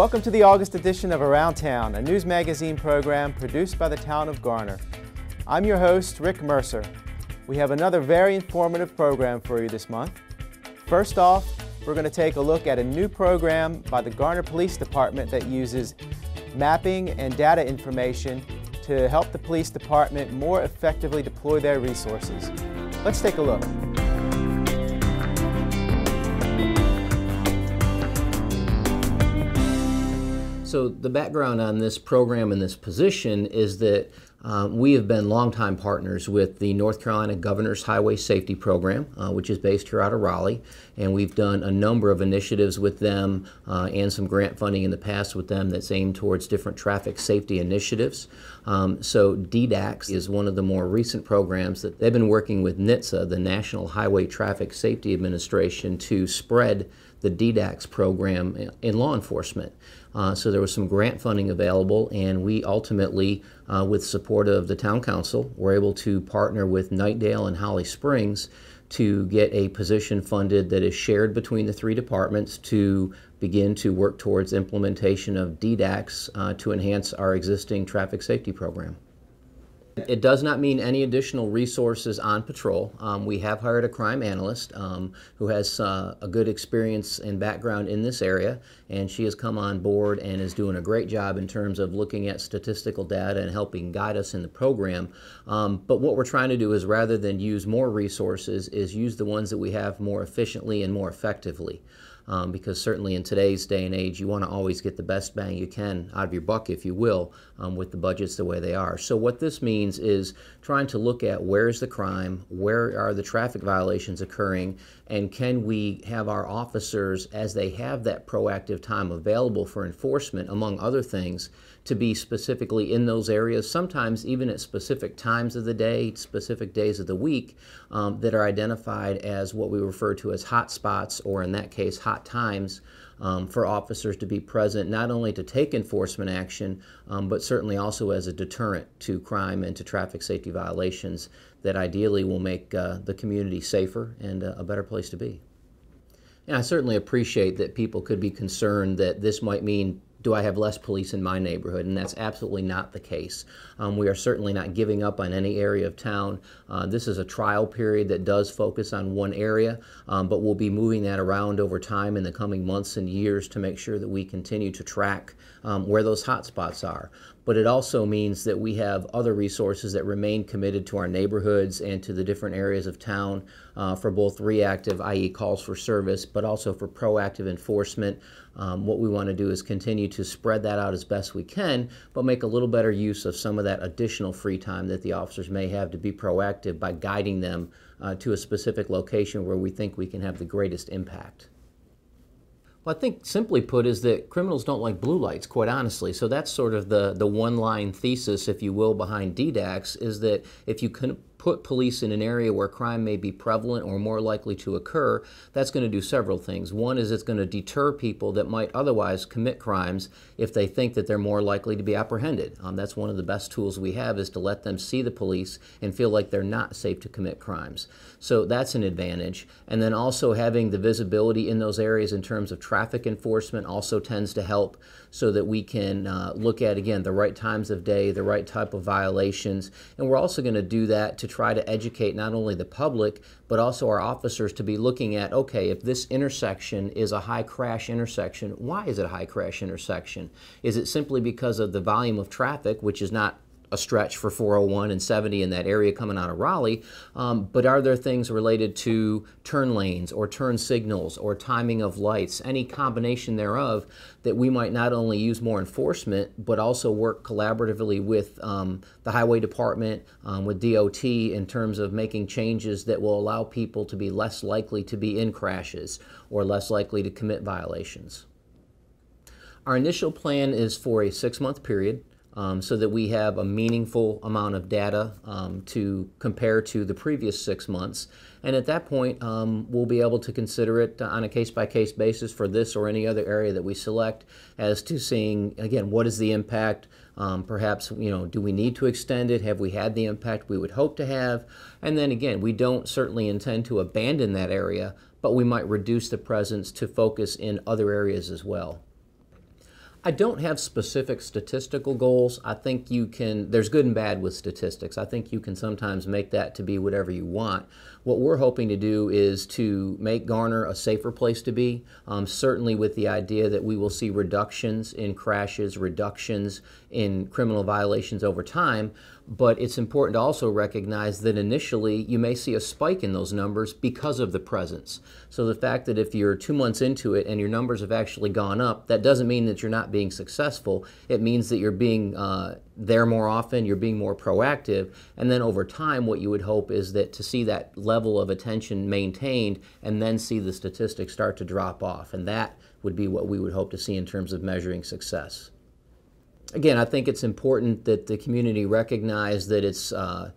Welcome to the August edition of Around Town, a news magazine program produced by the town of Garner. I'm your host, Rick Mercer. We have another very informative program for you this month. First off, we're going to take a look at a new program by the Garner Police Department that uses mapping and data information to help the police department more effectively deploy their resources. Let's take a look. So the background on this program and this position is that uh, we have been longtime partners with the North Carolina Governor's Highway Safety Program, uh, which is based here out of Raleigh, and we've done a number of initiatives with them uh, and some grant funding in the past with them that's aimed towards different traffic safety initiatives. Um, so DDACS is one of the more recent programs that they've been working with NHTSA, the National Highway Traffic Safety Administration, to spread the DDACS program in law enforcement. Uh, so there was some grant funding available, and we ultimately, uh, with support of the town council, were able to partner with Knightdale and Holly Springs to get a position funded that is shared between the three departments to begin to work towards implementation of DDACS uh, to enhance our existing traffic safety program. It does not mean any additional resources on patrol. Um, we have hired a crime analyst um, who has uh, a good experience and background in this area, and she has come on board and is doing a great job in terms of looking at statistical data and helping guide us in the program. Um, but what we're trying to do is rather than use more resources, is use the ones that we have more efficiently and more effectively um, because certainly in today's day and age, you want to always get the best bang you can out of your buck, if you will, um, with the budgets the way they are. So what this means is trying to look at where's the crime, where are the traffic violations occurring, and can we have our officers, as they have that proactive time available for enforcement, among other things, to be specifically in those areas, sometimes even at specific times of the day, specific days of the week, um, that are identified as what we refer to as hot spots, or in that case, hot times. Um, for officers to be present, not only to take enforcement action, um, but certainly also as a deterrent to crime and to traffic safety violations that ideally will make uh, the community safer and uh, a better place to be. And I certainly appreciate that people could be concerned that this might mean do I have less police in my neighborhood? And that's absolutely not the case. Um, we are certainly not giving up on any area of town. Uh, this is a trial period that does focus on one area, um, but we'll be moving that around over time in the coming months and years to make sure that we continue to track um, where those hotspots are but it also means that we have other resources that remain committed to our neighborhoods and to the different areas of town uh, for both reactive, i.e., calls for service, but also for proactive enforcement. Um, what we want to do is continue to spread that out as best we can, but make a little better use of some of that additional free time that the officers may have to be proactive by guiding them uh, to a specific location where we think we can have the greatest impact. Well, I think simply put is that criminals don't like blue lights, quite honestly. So that's sort of the, the one line thesis, if you will, behind DDACS is that if you can put police in an area where crime may be prevalent or more likely to occur, that's going to do several things. One is it's going to deter people that might otherwise commit crimes if they think that they're more likely to be apprehended. Um, that's one of the best tools we have is to let them see the police and feel like they're not safe to commit crimes. So that's an advantage. And then also having the visibility in those areas in terms of traffic enforcement also tends to help so that we can uh, look at, again, the right times of day, the right type of violations. And we're also going to do that to try to educate not only the public, but also our officers to be looking at okay, if this intersection is a high crash intersection, why is it a high crash intersection? Is it simply because of the volume of traffic, which is not a stretch for 401 and 70 in that area coming out of Raleigh. Um, but are there things related to turn lanes or turn signals or timing of lights, any combination thereof that we might not only use more enforcement but also work collaboratively with um, the highway department, um, with DOT in terms of making changes that will allow people to be less likely to be in crashes or less likely to commit violations. Our initial plan is for a six month period um, so that we have a meaningful amount of data um, to compare to the previous six months. And at that point, um, we'll be able to consider it on a case by case basis for this or any other area that we select as to seeing, again, what is the impact. Um, perhaps, you know, do we need to extend it? Have we had the impact we would hope to have? And then again, we don't certainly intend to abandon that area, but we might reduce the presence to focus in other areas as well. I don't have specific statistical goals. I think you can, there's good and bad with statistics. I think you can sometimes make that to be whatever you want. What we're hoping to do is to make Garner a safer place to be, um, certainly with the idea that we will see reductions in crashes, reductions in criminal violations over time. But it's important to also recognize that initially you may see a spike in those numbers because of the presence. So the fact that if you're two months into it and your numbers have actually gone up, that doesn't mean that you're not being successful. It means that you're being uh, there more often, you're being more proactive, and then over time, what you would hope is that to see that level of attention maintained and then see the statistics start to drop off. And that would be what we would hope to see in terms of measuring success again, I think it's important that the community recognize that it's uh,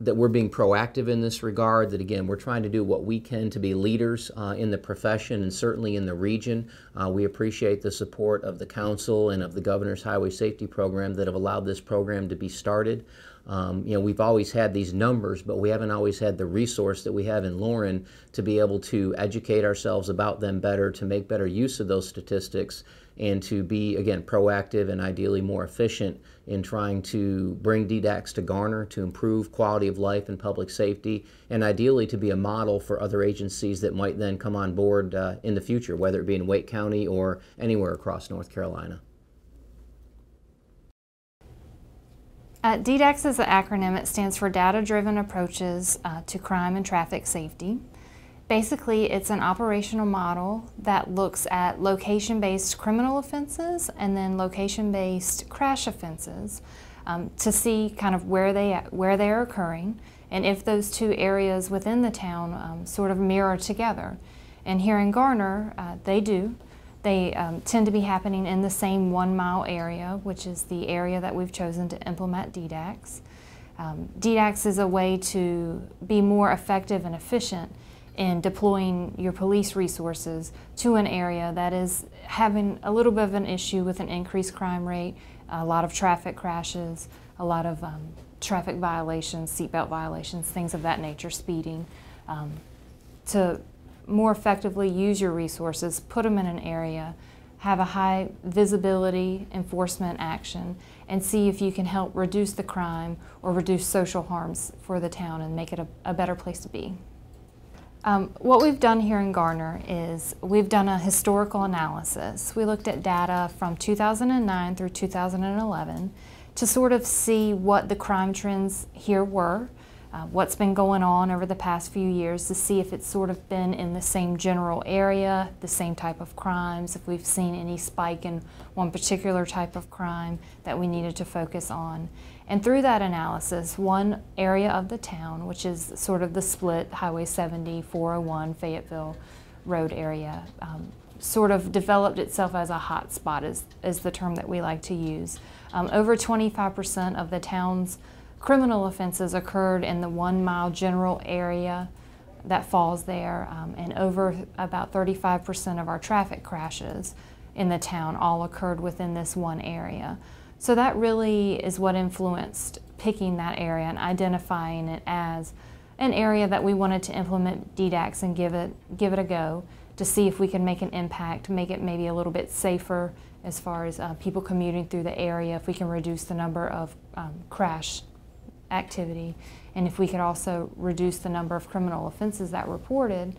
that we're being proactive in this regard. That again, we're trying to do what we can to be leaders uh, in the profession and certainly in the region. Uh, we appreciate the support of the council and of the governor's highway safety program that have allowed this program to be started. Um, you know, we've always had these numbers, but we haven't always had the resource that we have in Lauren to be able to educate ourselves about them better, to make better use of those statistics, and to be, again, proactive and ideally more efficient in trying to bring DDACS to Garner to improve quality of life and public safety, and ideally to be a model for other agencies that might then come on board uh, in the future, whether it be in Wake County or anywhere across North Carolina. Uh, DDACS is an acronym. It stands for Data Driven Approaches uh, to Crime and Traffic Safety. Basically, it's an operational model that looks at location-based criminal offenses and then location-based crash offenses um, to see kind of where they where they are occurring and if those two areas within the town um, sort of mirror together. And here in Garner, uh, they do. They um, tend to be happening in the same one mile area, which is the area that we've chosen to implement DDACS. Um, DDACS is a way to be more effective and efficient in deploying your police resources to an area that is having a little bit of an issue with an increased crime rate, a lot of traffic crashes, a lot of um, traffic violations, seatbelt violations, things of that nature, speeding. Um, to more effectively use your resources, put them in an area, have a high visibility enforcement action, and see if you can help reduce the crime or reduce social harms for the town and make it a, a better place to be. Um, what we've done here in Garner is we've done a historical analysis. We looked at data from 2009 through 2011 to sort of see what the crime trends here were, uh, what's been going on over the past few years to see if it's sort of been in the same general area, the same type of crimes, if we've seen any spike in one particular type of crime that we needed to focus on. And through that analysis, one area of the town, which is sort of the split Highway 70, 401, Fayetteville Road area, um, sort of developed itself as a hot spot, is, is the term that we like to use. Um, over 25% of the town's criminal offenses occurred in the one mile general area that falls there, um, and over about 35% of our traffic crashes in the town all occurred within this one area. So that really is what influenced picking that area and identifying it as an area that we wanted to implement DDACS and give it, give it a go to see if we can make an impact, make it maybe a little bit safer as far as uh, people commuting through the area, if we can reduce the number of um, crash activity, and if we could also reduce the number of criminal offenses that reported,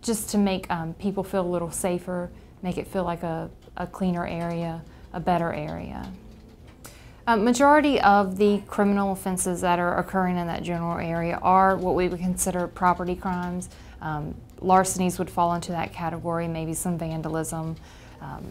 just to make um, people feel a little safer, make it feel like a, a cleaner area, a better area. A majority of the criminal offenses that are occurring in that general area are what we would consider property crimes. Um, larcenies would fall into that category, maybe some vandalism. Um,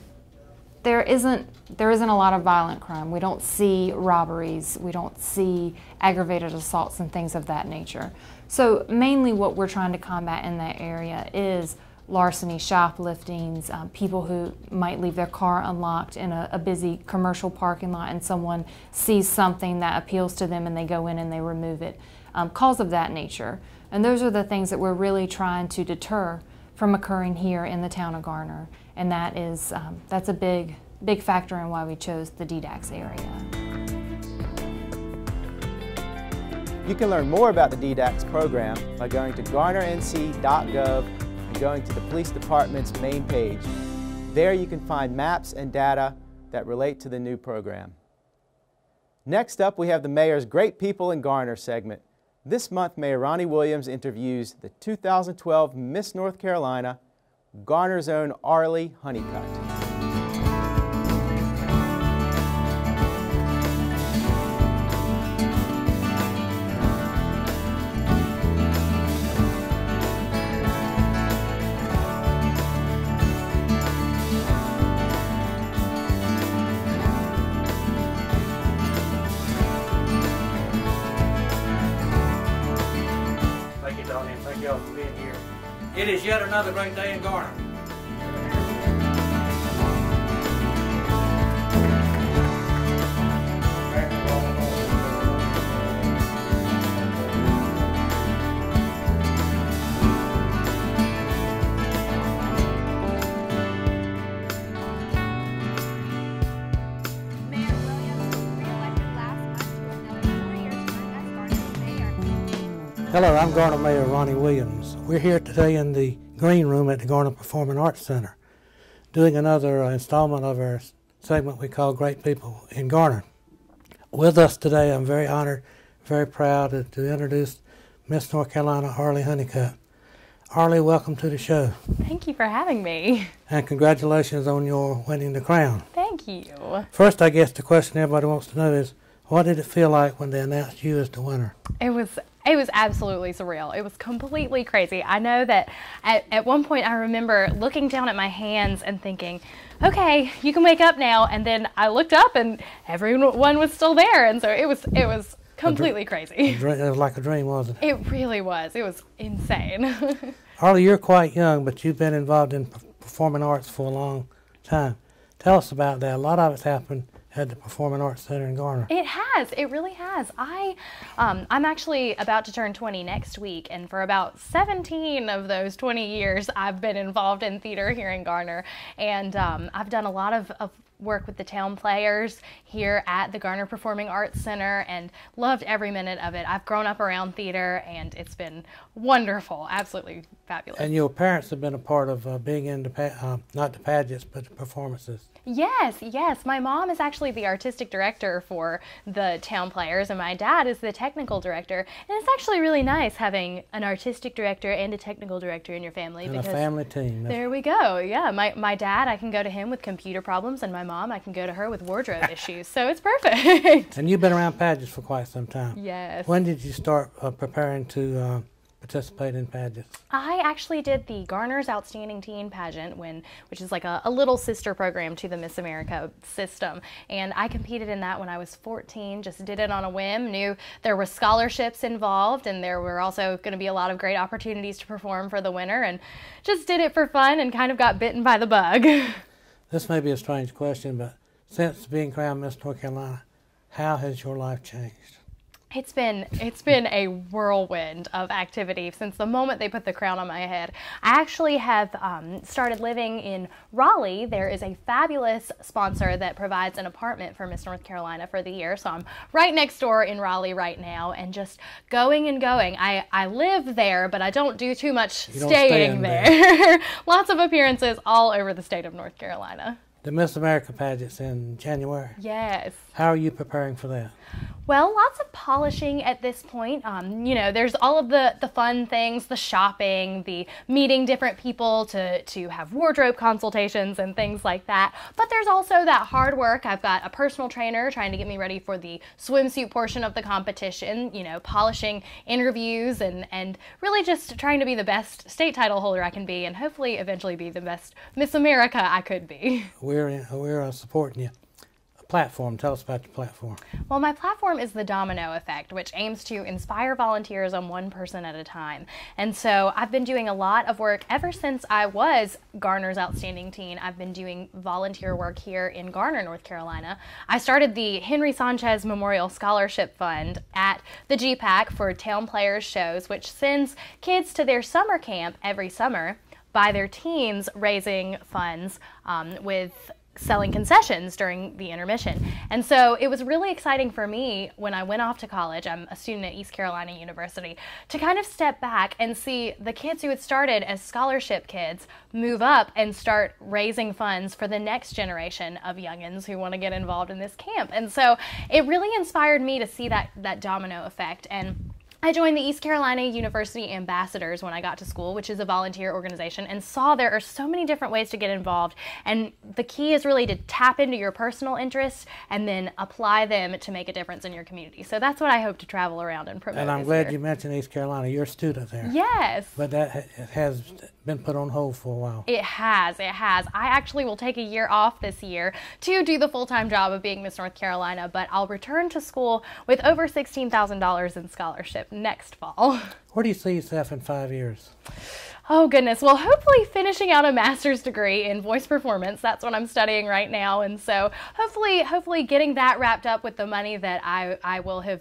there isn't there isn't a lot of violent crime. We don't see robberies. We don't see aggravated assaults and things of that nature. So mainly what we're trying to combat in that area is larceny, shopliftings, um, people who might leave their car unlocked in a, a, busy commercial parking lot and someone sees something that appeals to them and they go in and they remove it. Um, calls of that nature. And those are the things that we're really trying to deter from occurring here in the town of Garner. And that is, um, that's a big, big factor in why we chose the DDACS area. You can learn more about the DDACS program by going to garnernc.gov going to the police department's main page. There you can find maps and data that relate to the new program. Next up, we have the Mayor's Great People in Garner segment. This month, Mayor Ronnie Williams interviews the 2012 Miss North Carolina, Garner's own Arlie Honeycutt. Yet another great day in Garner. Hello, I'm Garner Mayor Ronnie Williams. We're here today in the green room at the Garner Performing Arts Center doing another uh, installment of our segment we call Great People in Garner. With us today, I'm very honored, very proud to, to introduce Miss North Carolina Arlie Honeycutt. Harley, welcome to the show. Thank you for having me. And congratulations on your winning the crown. Thank you. First, I guess the question everybody wants to know is what did it feel like when they announced you as the winner? It was it was absolutely surreal. It was completely crazy. I know that at, at one point I remember looking down at my hands and thinking, okay, you can wake up now. And then I looked up and everyone was still there. And so it was, it was completely crazy. It was like a dream, wasn't it? It really was. It was insane. Arlie, you're quite young, but you've been involved in performing arts for a long time. Tell us about that. A lot of it's happened at the Performing Arts Center in Garner. It has. It really has. I, um, I'm actually about to turn 20 next week, and for about 17 of those 20 years, I've been involved in theater here in Garner, and um, I've done a lot of, of work with the town players here at the Garner Performing Arts Center and loved every minute of it. I've grown up around theater and it's been wonderful, absolutely fabulous. And your parents have been a part of uh, being in the, uh, not the pageants, but the performances. Yes, yes. My mom is actually the artistic director for the town players, and my dad is the technical director. And it's actually really nice having an artistic director and a technical director in your family. And because a family team. There we go. Yeah, my, my dad, I can go to him with computer problems, and my mom, I can go to her with wardrobe issues. So it's perfect. And you've been around pageants for quite some time. Yes. When did you start uh, preparing to? Uh, participate in pageants? I actually did the Garner's Outstanding Teen Pageant, when, which is like a, a, little sister program to the Miss America system. And I competed in that when I was 14, just did it on a whim, knew there were scholarships involved, and there were also going to be a lot of great opportunities to perform for the winner, and just did it for fun and kind of got bitten by the bug. this may be a strange question, but since being crowned Miss North Carolina, how has your life changed? It's been it's been a whirlwind of activity since the moment they put the crown on my head. I actually have um, started living in Raleigh. There is a fabulous sponsor that provides an apartment for Miss North Carolina for the year, so I'm right next door in Raleigh right now, and just going and going. I I live there, but I don't do too much staying there. there. Lots of appearances all over the state of North Carolina. The Miss America pageant's in January. Yes. How are you preparing for that? Well, lots of polishing at this point. Um, you know, there's all of the, the fun things, the shopping, the meeting different people to, to have wardrobe consultations and things like that. But there's also that hard work. I've got a personal trainer trying to get me ready for the swimsuit portion of the competition, you know, polishing interviews and, and really just trying to be the best state title holder I can be and hopefully eventually be the best Miss America I could be. We're, in, we're uh, supporting you platform. Tell us about your platform. Well, my platform is the Domino Effect, which aims to inspire volunteers on one person at a time. And so I've been doing a lot of work ever since I was Garner's Outstanding Teen. I've been doing volunteer work here in Garner, North Carolina. I started the Henry Sanchez Memorial Scholarship Fund at the GPAC for Town Players shows, which sends kids to their summer camp every summer by their teens raising funds um, with selling concessions during the intermission. And so it was really exciting for me when I went off to college. I'm a student at East Carolina University to kind of step back and see the kids who had started as scholarship kids move up and start raising funds for the next generation of youngins who want to get involved in this camp. And so it really inspired me to see that that domino effect and I joined the East Carolina University Ambassadors when I got to school, which is a volunteer organization, and saw there are so many different ways to get involved. And the key is really to tap into your personal interests and then apply them to make a difference in your community. So that's what I hope to travel around and promote. And I'm glad year. you mentioned East Carolina. You're a student there. Yes. But that has been put on hold for a while. It has, it has. I actually will take a year off this year to do the full time job of being Miss North Carolina, but I'll return to school with over $16,000 in next fall. Where do you see yourself in five years? Oh goodness. Well, hopefully finishing out a master's degree in voice performance. That's what I'm studying right now. And so hopefully hopefully getting that wrapped up with the money that I I will have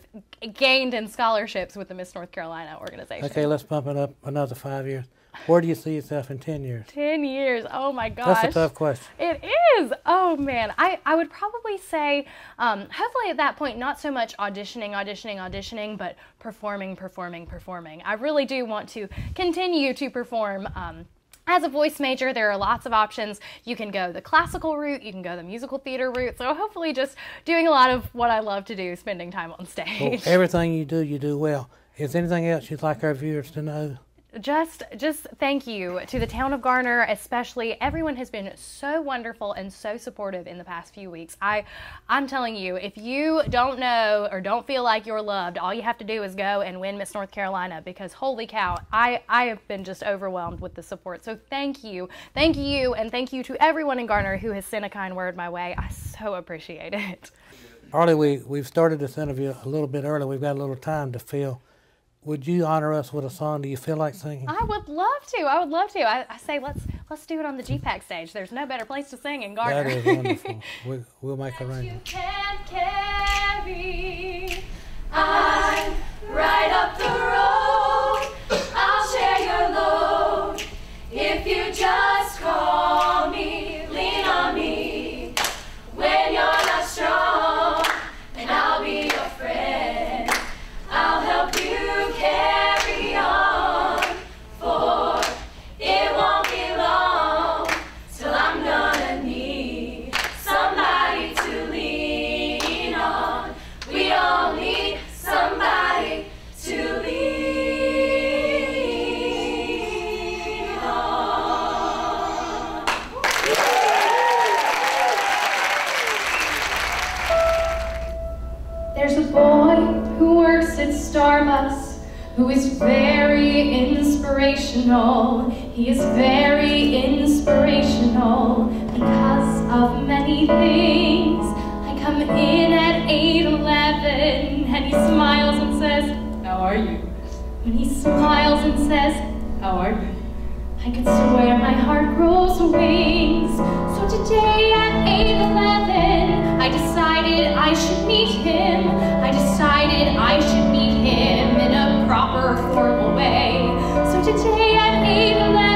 gained in scholarships with the Miss North Carolina organization. Okay, let's bump it up another five years. Where do you see yourself in 10 years? 10 years. Oh my gosh. That's a tough question. It is. Oh man, I, I would probably say, um, hopefully at that point, not so much auditioning, auditioning, auditioning, but performing, performing, performing. I really do want to continue to perform. Um, as a voice major, there are lots of options. You can go the classical route, you can go the musical theater route. So hopefully, just doing a lot of what I love to do, spending time on Well, stage. everything you do, you do well. Is anything else you'd like our viewers to know? Just just thank you to the town of Garner especially. Everyone has been so wonderful and so supportive in the past few weeks. I I'm telling you if you don't know or don't feel like you're loved all you have to do is go and win Miss North Carolina because holy cow I I have been just overwhelmed with the support. So thank you. Thank you and thank you to everyone in Garner who has sent a kind word my way. I so appreciate it. Arlie, we, we've started this interview a little bit early. We've got a little time to fill. Would you honor us with a song? Do you feel like singing? I would love to. I would love to. I, I say let's let's do it on the GPAC stage. There's no better place to sing in Garner. That is wonderful. we, we'll make arrangements. can't carry. I'm right up the road. Inspirational. He is very inspirational because of many things. I come in at 8:11 and he smiles and says, "How are you?" When he smiles and says, "How are you?" I could swear my heart grows wings. So today at 8:11, I decided I should meet him. I decided I should meet him in a proper formal way. So today at 8:11,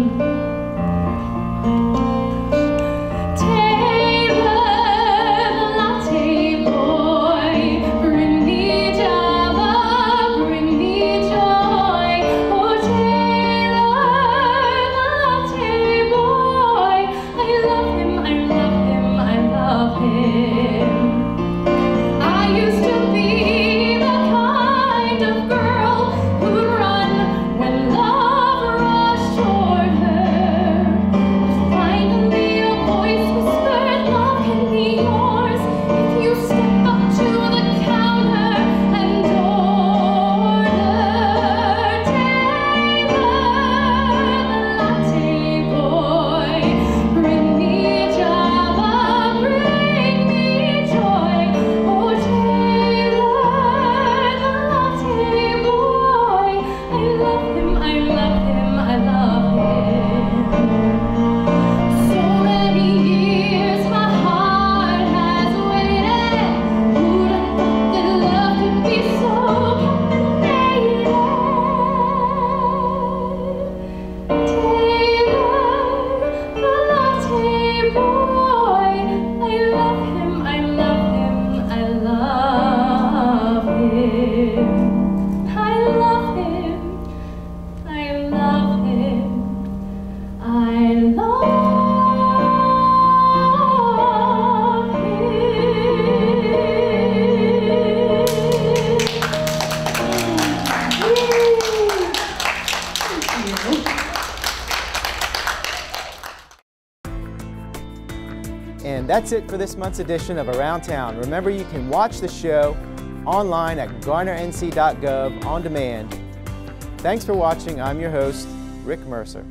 that's it for this month's edition of Around Town. Remember, you can watch the show online at garnernc.gov on demand. Thanks for watching. I'm your host, Rick Mercer.